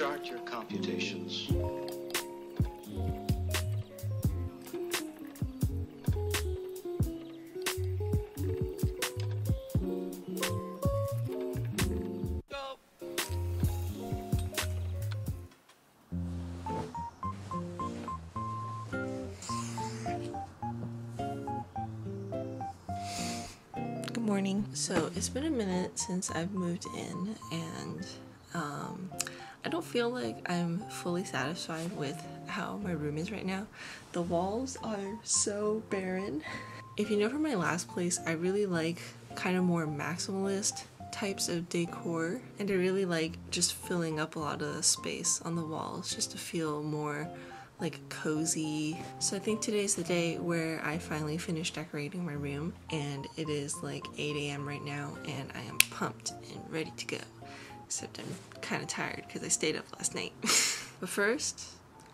start your computations. Good morning. So it's been a minute since I've moved in, and um, I don't feel like I'm fully satisfied with how my room is right now. The walls are so barren. If you know from my last place, I really like kind of more maximalist types of decor, and I really like just filling up a lot of the space on the walls just to feel more like cozy. So I think today's the day where I finally finish decorating my room and it is like 8 a.m. right now and I am pumped and ready to go. Except I'm kind of tired because I stayed up last night. but first,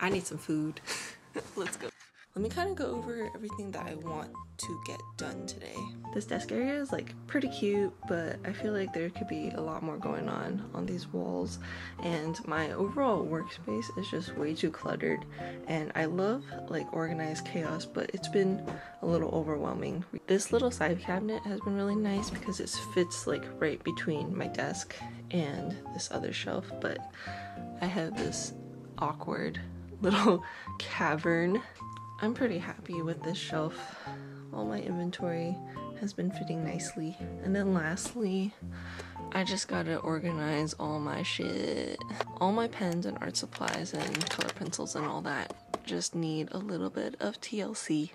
I need some food. Let's go. Let me kind of go over everything that I want to get done today. This desk area is like pretty cute, but I feel like there could be a lot more going on on these walls. And my overall workspace is just way too cluttered. And I love like organized chaos, but it's been a little overwhelming. This little side cabinet has been really nice because it fits like right between my desk and this other shelf, but I have this awkward little cavern I'm pretty happy with this shelf. All my inventory has been fitting nicely. And then lastly, I just gotta organize all my shit. All my pens and art supplies and color pencils and all that just need a little bit of TLC.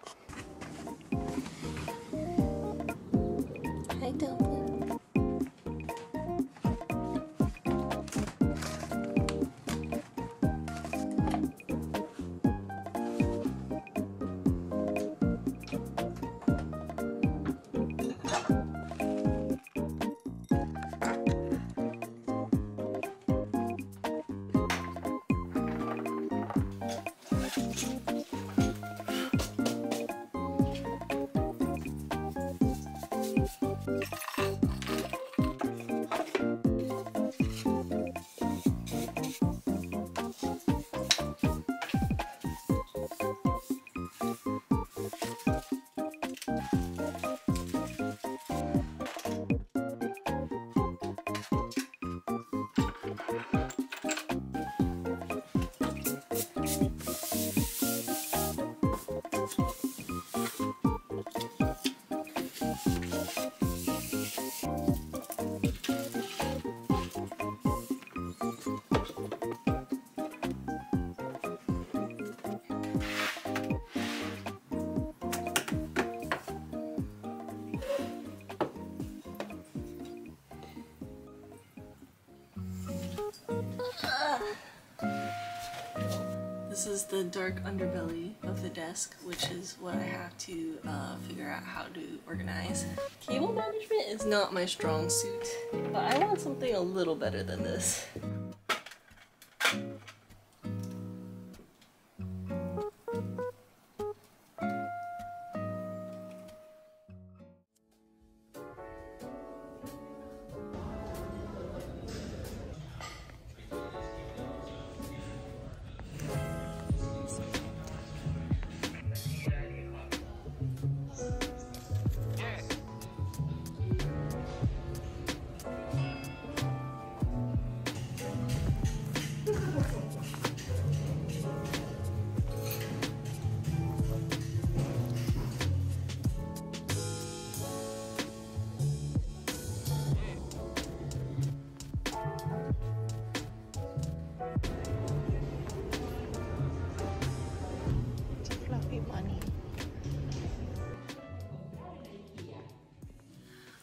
This is the dark underbelly of the desk, which is what I have to uh, figure out how to organize. Cable management is not my strong suit, but I want something a little better than this.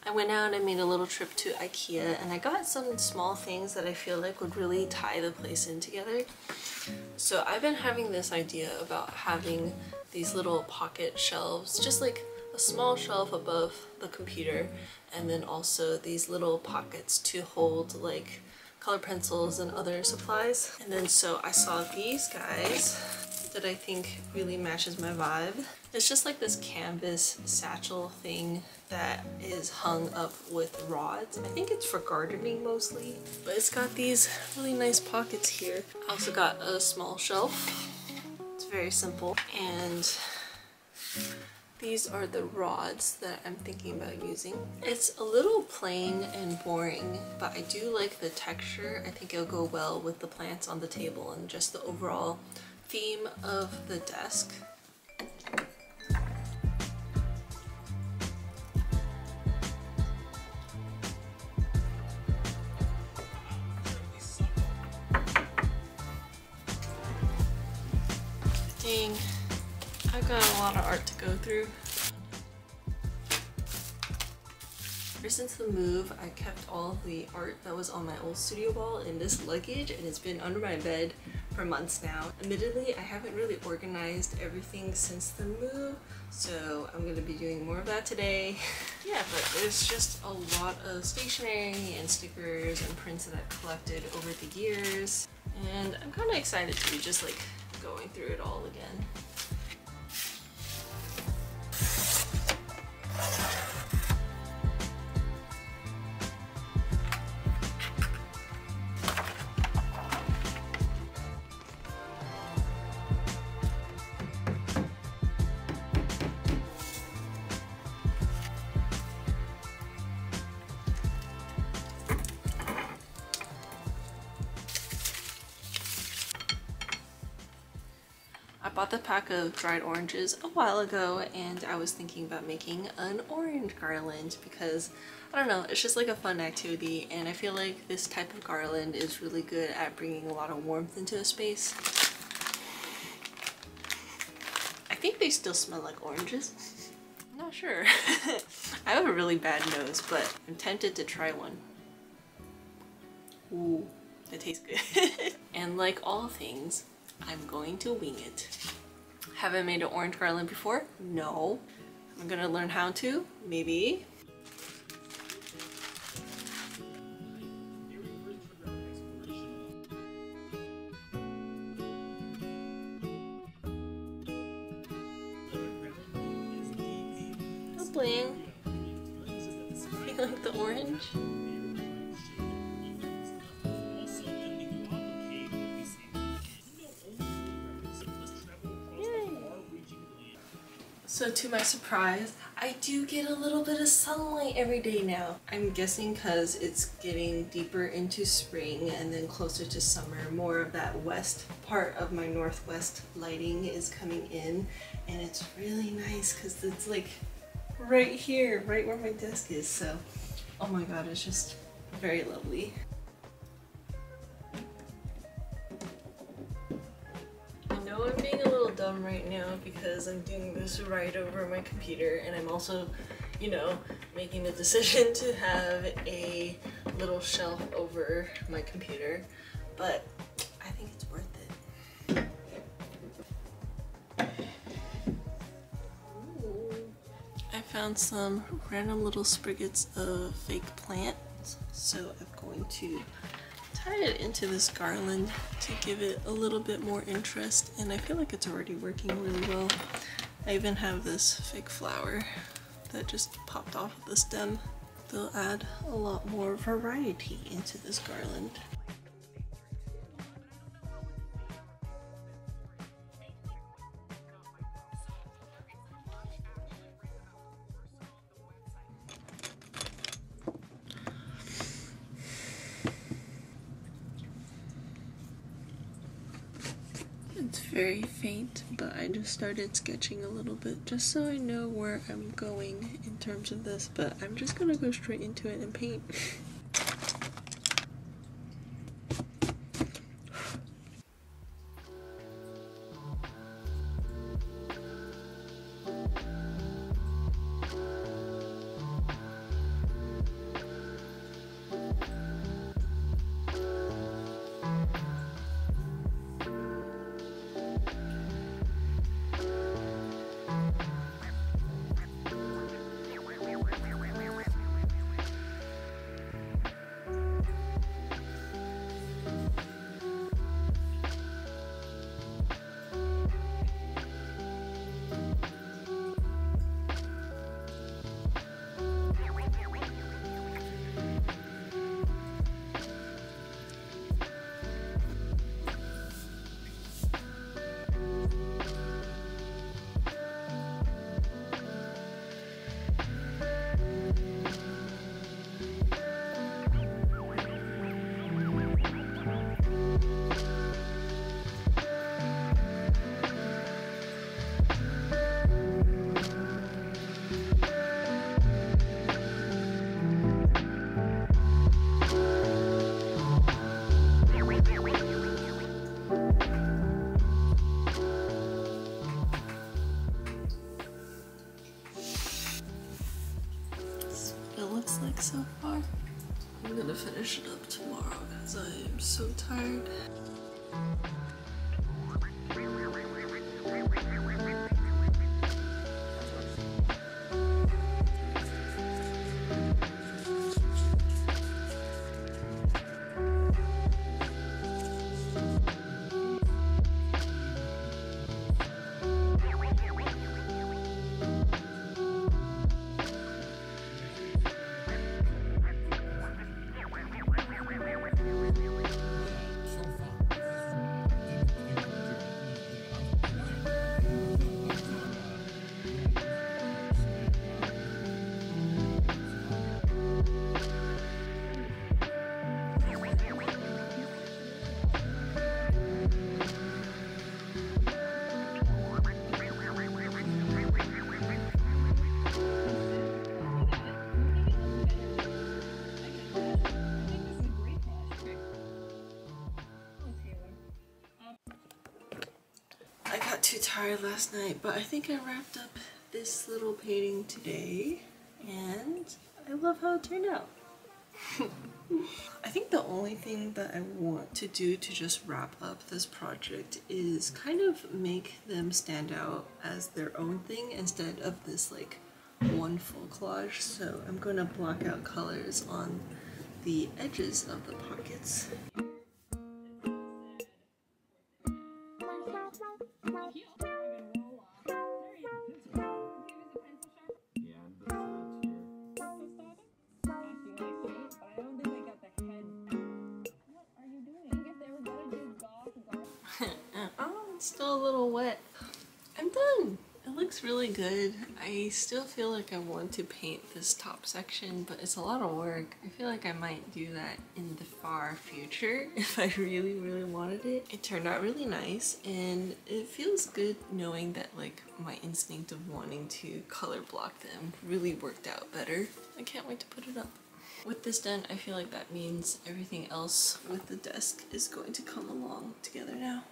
I went out and made a little trip to Ikea and I got some small things that I feel like would really tie the place in together. So I've been having this idea about having these little pocket shelves, just like a small shelf above the computer and then also these little pockets to hold like color pencils and other supplies. And then so I saw these guys that I think really matches my vibe. It's just like this canvas satchel thing that is hung up with rods. I think it's for gardening mostly, but it's got these really nice pockets here. I also got a small shelf. It's very simple and these are the rods that I'm thinking about using. It's a little plain and boring, but I do like the texture. I think it'll go well with the plants on the table and just the overall theme of the desk. Dang, I've got a lot of art to go through. Ever since the move, I kept all the art that was on my old studio wall in this luggage and it's been under my bed for months now. Admittedly, I haven't really organized everything since the move, so I'm gonna be doing more of that today. yeah, but there's just a lot of stationery and stickers and prints that I've collected over the years, and I'm kind of excited to be just like going through it all again. Pack of dried oranges a while ago and I was thinking about making an orange garland because I don't know, it's just like a fun activity and I feel like this type of garland is really good at bringing a lot of warmth into a space. I think they still smell like oranges. I'm not sure. I have a really bad nose, but I'm tempted to try one. Ooh, that tastes good. and like all things, I'm going to wing it. Haven't made an orange garland before? No. I'm gonna learn how to? Maybe. Bling. You like the orange? So to my surprise, I do get a little bit of sunlight every day now. I'm guessing because it's getting deeper into spring and then closer to summer, more of that west part of my northwest lighting is coming in and it's really nice because it's like right here, right where my desk is. So, oh my god, it's just very lovely. Dumb right now because I'm doing this right over my computer and I'm also, you know, making the decision to have a little shelf over my computer, but I think it's worth it. I found some random little spriggets of fake plants, so I'm going to tie it into this garland to give it a little bit more interest and I feel like it's already working really well. I even have this fake flower that just popped off of the stem. They'll add a lot more variety into this garland. Just started sketching a little bit just so I know where I'm going in terms of this, but I'm just gonna go straight into it and paint. too tired last night, but I think I wrapped up this little painting today, and I love how it turned out. I think the only thing that I want to do to just wrap up this project is kind of make them stand out as their own thing instead of this like one full collage. So I'm going to block out colors on the edges of the pockets. Good. I still feel like I want to paint this top section, but it's a lot of work. I feel like I might do that in the far future if I really, really wanted it. It turned out really nice and it feels good knowing that like my instinct of wanting to color block them really worked out better. I can't wait to put it up. With this done, I feel like that means everything else with the desk is going to come along together now.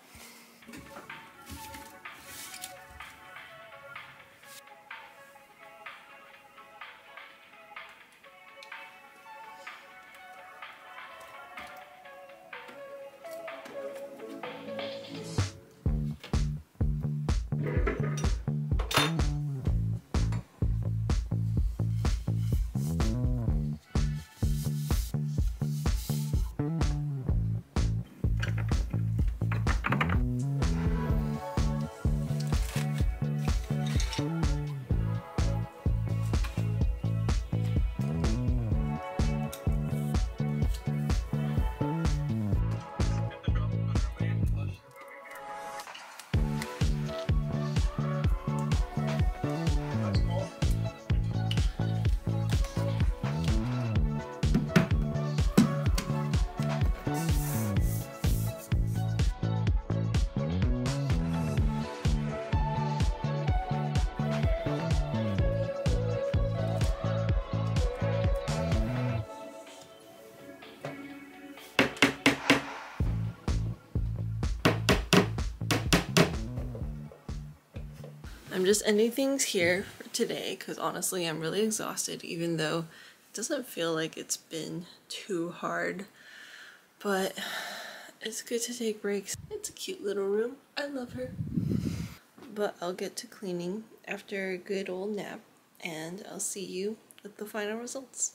Just ending things here for today because honestly I'm really exhausted even though it doesn't feel like it's been too hard but it's good to take breaks. It's a cute little room. I love her. But I'll get to cleaning after a good old nap and I'll see you with the final results.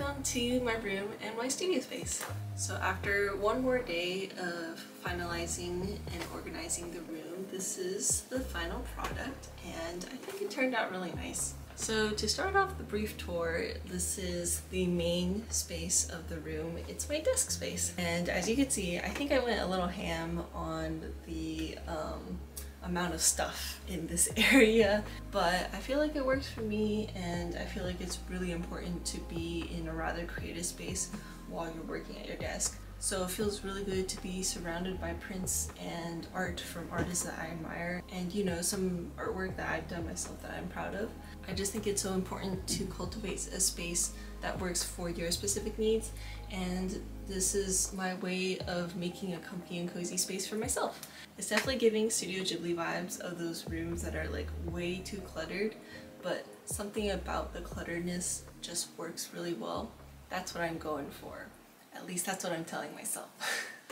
Welcome to my room and my studio space. So after one more day of finalizing and organizing the room, this is the final product and I think it turned out really nice. So to start off the brief tour, this is the main space of the room. It's my desk space. And as you can see, I think I went a little ham on the um, amount of stuff in this area but I feel like it works for me and I feel like it's really important to be in a rather creative space while you're working at your desk. So it feels really good to be surrounded by prints and art from artists that I admire and you know some artwork that I've done myself that I'm proud of. I just think it's so important to cultivate a space that works for your specific needs and this is my way of making a comfy and cozy space for myself. It's definitely giving Studio Ghibli vibes of those rooms that are like way too cluttered but something about the clutteredness just works really well. That's what I'm going for. At least that's what I'm telling myself.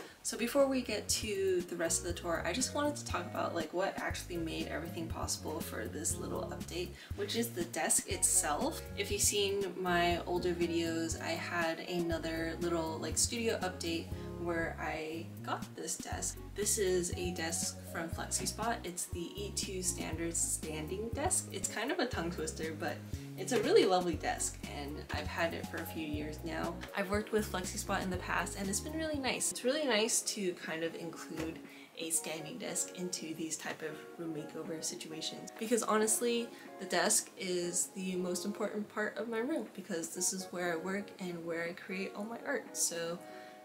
so before we get to the rest of the tour, I just wanted to talk about like what actually made everything possible for this little update, which is the desk itself. If you've seen my older videos, I had another little like studio update where I got this desk. This is a desk from FlexiSpot. It's the E2 standard standing desk. It's kind of a tongue twister, but it's a really lovely desk and I've had it for a few years now. I've worked with FlexiSpot in the past and it's been really nice. It's really nice to kind of include a standing desk into these type of room makeover situations because honestly the desk is the most important part of my room because this is where I work and where I create all my art so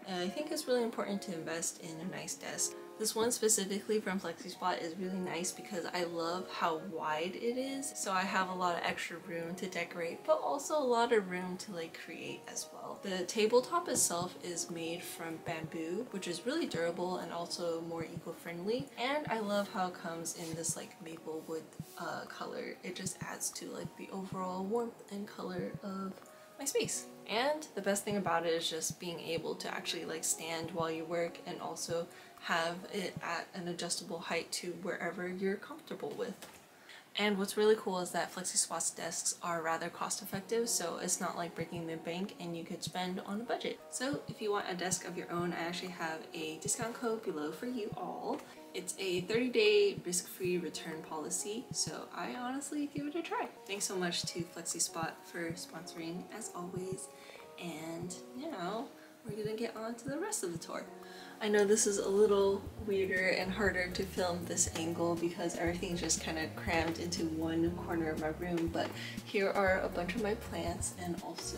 uh, I think it's really important to invest in a nice desk. This one specifically from FlexiSpot is really nice because I love how wide it is. So I have a lot of extra room to decorate, but also a lot of room to like create as well. The tabletop itself is made from bamboo, which is really durable and also more eco-friendly. And I love how it comes in this like maple wood uh, color. It just adds to like the overall warmth and color of my space. And the best thing about it is just being able to actually like stand while you work and also have it at an adjustable height to wherever you're comfortable with. And what's really cool is that FlexiSpot's desks are rather cost effective, so it's not like breaking the bank and you could spend on a budget. So if you want a desk of your own, I actually have a discount code below for you all. It's a 30 day risk free return policy, so I honestly give it a try. Thanks so much to FlexiSpot for sponsoring as always, and now we're gonna get on to the rest of the tour. I know this is a little weirder and harder to film this angle because everything's just kind of crammed into one corner of my room, but here are a bunch of my plants and also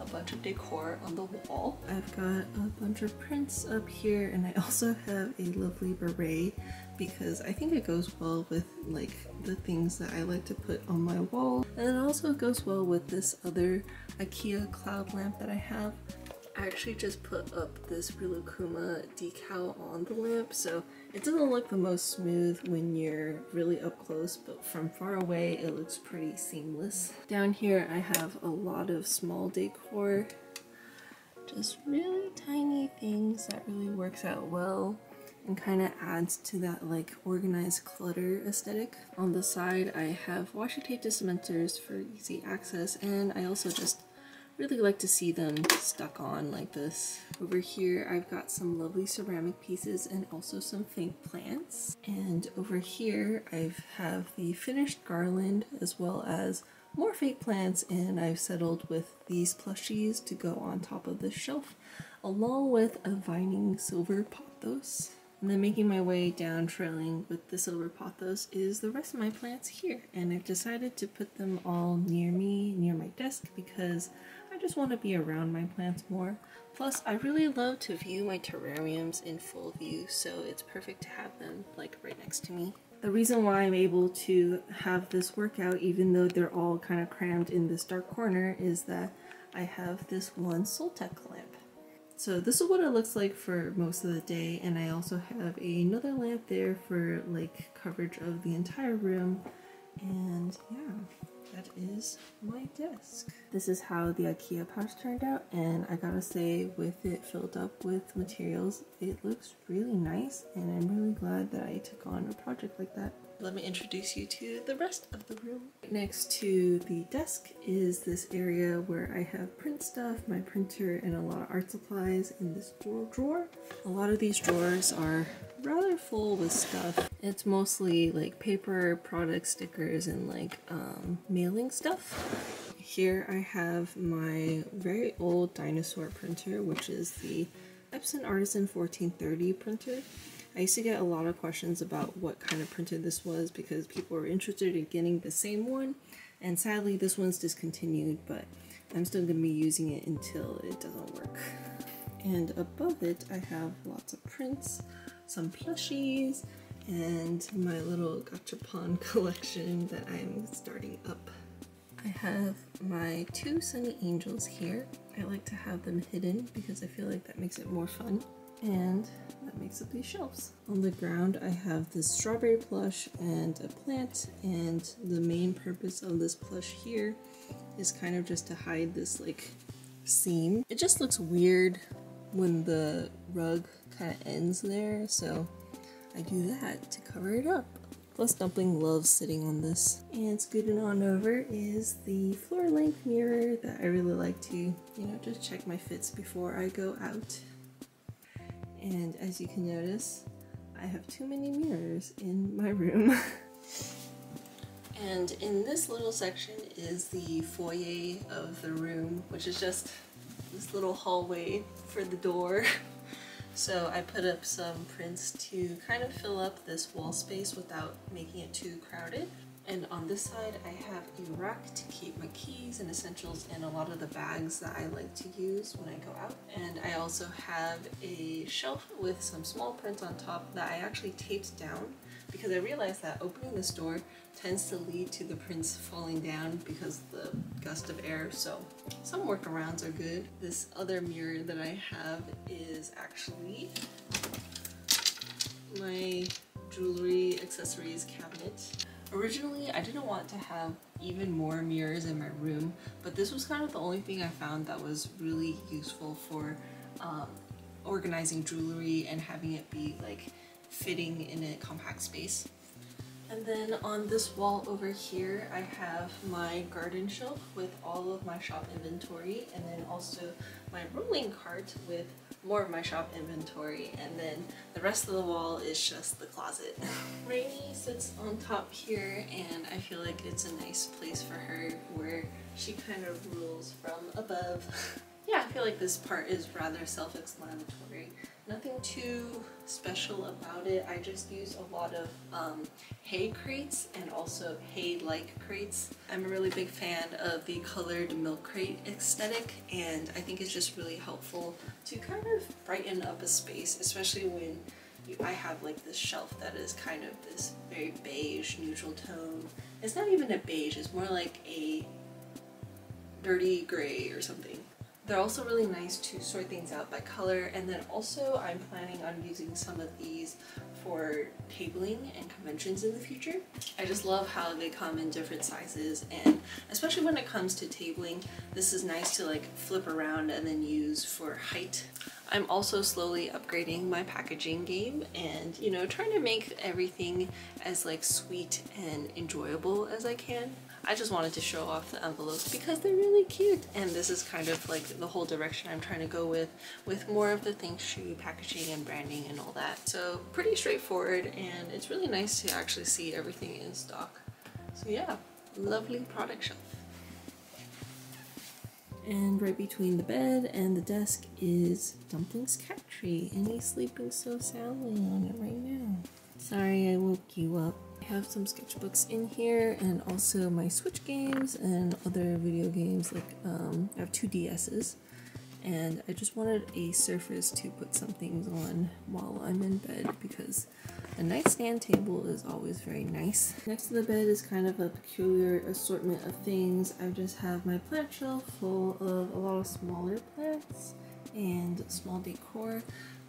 a bunch of decor on the wall. I've got a bunch of prints up here and I also have a lovely beret because I think it goes well with like the things that I like to put on my wall and it also goes well with this other IKEA cloud lamp that I have I actually just put up this Rilakkuma decal on the lamp, so it doesn't look the most smooth when you're really up close, but from far away it looks pretty seamless. Down here I have a lot of small decor, just really tiny things that really works out well and kind of adds to that like organized clutter aesthetic. On the side I have washi tape dismenters for easy access and I also just really like to see them stuck on like this. Over here I've got some lovely ceramic pieces and also some fake plants. And over here I have the finished garland as well as more fake plants and I've settled with these plushies to go on top of the shelf along with a vining silver pothos. And then making my way down trailing with the silver pothos is the rest of my plants here. And I've decided to put them all near me, near my desk, because just want to be around my plants more. Plus, I really love to view my terrariums in full view, so it's perfect to have them like right next to me. The reason why I'm able to have this workout, even though they're all kind of crammed in this dark corner, is that I have this one Soltech lamp. So this is what it looks like for most of the day, and I also have another lamp there for like coverage of the entire room, and yeah. That is my desk. This is how the Ikea pouch turned out and I gotta say with it filled up with materials it looks really nice and I'm really glad that I took on a project like that. Let me introduce you to the rest of the room. Next to the desk is this area where I have print stuff, my printer, and a lot of art supplies in this drawer. drawer. A lot of these drawers are rather full with stuff. It's mostly like paper, product stickers, and like um, mailing stuff. Here I have my very old dinosaur printer, which is the Epson Artisan 1430 printer. I used to get a lot of questions about what kind of printer this was because people were interested in getting the same one and sadly this one's discontinued but I'm still going to be using it until it doesn't work. And above it I have lots of prints, some plushies, and my little gachapon collection that I'm starting up. I have my two Sunny Angels here. I like to have them hidden because I feel like that makes it more fun. And that makes up these shelves. On the ground I have this strawberry plush and a plant and the main purpose of this plush here is kind of just to hide this like seam. It just looks weird when the rug kind of ends there so I do that to cover it up. Plus Dumpling loves sitting on this. And scooting on over is the floor length mirror that I really like to, you know, just check my fits before I go out. And as you can notice, I have too many mirrors in my room. and in this little section is the foyer of the room, which is just this little hallway for the door. So I put up some prints to kind of fill up this wall space without making it too crowded. And on this side, I have a rack to keep my keys and essentials and a lot of the bags that I like to use when I go out. And I also have a shelf with some small prints on top that I actually taped down because I realized that opening this door tends to lead to the prints falling down because the gust of air. So some workarounds are good. This other mirror that I have is actually my jewelry accessories cabinet. Originally, I didn't want to have even more mirrors in my room, but this was kind of the only thing I found that was really useful for um, organizing jewelry and having it be like fitting in a compact space. And then on this wall over here, I have my garden shelf with all of my shop inventory and then also my rolling cart with more of my shop inventory and then the rest of the wall is just the closet. Rainy sits on top here and I feel like it's a nice place for her where she kind of rules from above. yeah, I feel like this part is rather self-explanatory. Nothing too special about it. I just use a lot of um, hay crates and also hay-like crates. I'm a really big fan of the colored milk crate aesthetic and I think it's just really helpful to kind of brighten up a space, especially when I have like this shelf that is kind of this very beige neutral tone. It's not even a beige, it's more like a dirty gray or something. They're also really nice to sort things out by color and then also I'm planning on using some of these for tabling and conventions in the future. I just love how they come in different sizes and especially when it comes to tabling, this is nice to like flip around and then use for height. I'm also slowly upgrading my packaging game and you know trying to make everything as like sweet and enjoyable as I can. I just wanted to show off the envelopes because they're really cute and this is kind of like the whole direction I'm trying to go with with more of the Thanksxu packaging and branding and all that. So pretty straightforward and it's really nice to actually see everything in stock. So yeah, lovely product shelf. And right between the bed and the desk is Dumpling's cat tree and he's sleeping so soundly on it right now. Sorry I woke you up. I have some sketchbooks in here and also my Switch games and other video games like um, I have two DS's and I just wanted a surface to put some things on while I'm in bed because a nightstand table is always very nice. Next to the bed is kind of a peculiar assortment of things. I just have my plant shelf full of a lot of smaller plants and small decor.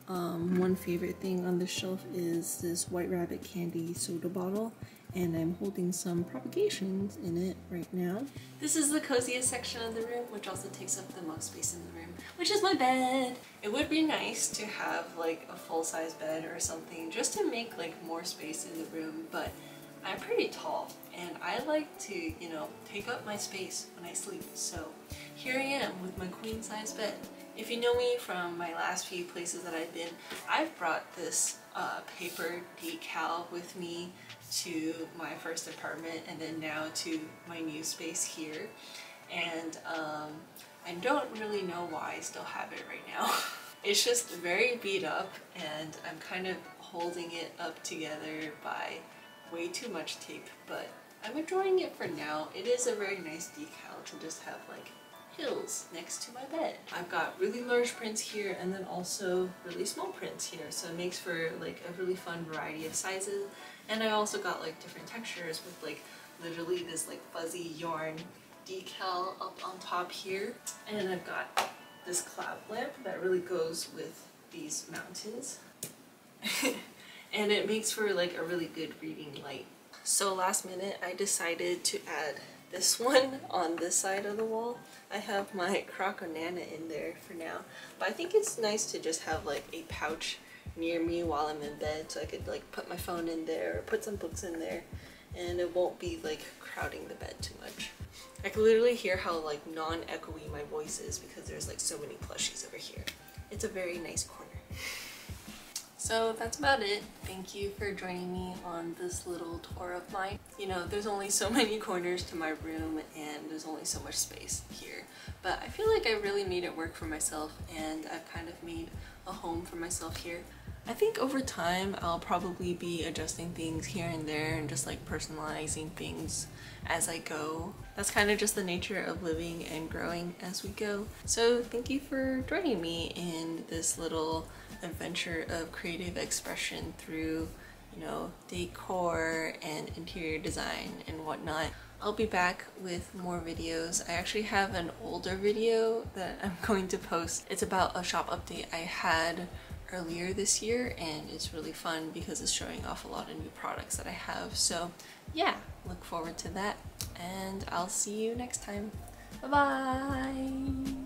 Um, one favorite thing on the shelf is this White Rabbit candy soda bottle and I'm holding some propagations in it right now. This is the coziest section of the room, which also takes up the most space in the room, which is my bed. It would be nice to have like a full-size bed or something just to make like more space in the room, but I'm pretty tall and I like to, you know, take up my space when I sleep. So here I am with my queen size bed. If you know me from my last few places that I've been, I've brought this uh, paper decal with me to my first apartment and then now to my new space here. And um, I don't really know why I still have it right now. it's just very beat up and I'm kind of holding it up together by way too much tape, but I'm enjoying it for now. It is a very nice decal to just have like hills next to my bed. I've got really large prints here and then also really small prints here so it makes for like a really fun variety of sizes and I also got like different textures with like literally this like fuzzy yarn decal up on top here and I've got this cloud lamp that really goes with these mountains and it makes for like a really good reading light. So last minute I decided to add this one on this side of the wall. I have my Croconana in there for now, but I think it's nice to just have like a pouch near me while I'm in bed so I could like put my phone in there or put some books in there and it won't be like crowding the bed too much. I can literally hear how like non-echoey my voice is because there's like so many plushies over here. It's a very nice corner. So that's about it. Thank you for joining me on this little tour of mine. You know, there's only so many corners to my room and there's only so much space here. But I feel like I really made it work for myself and I've kind of made a home for myself here. I think over time I'll probably be adjusting things here and there and just like personalizing things as I go. That's kind of just the nature of living and growing as we go. So thank you for joining me in this little adventure of creative expression through you know decor and interior design and whatnot. I'll be back with more videos. I actually have an older video that I'm going to post. It's about a shop update I had earlier this year and it's really fun because it's showing off a lot of new products that I have. So yeah, look forward to that and I'll see you next time. Bye bye!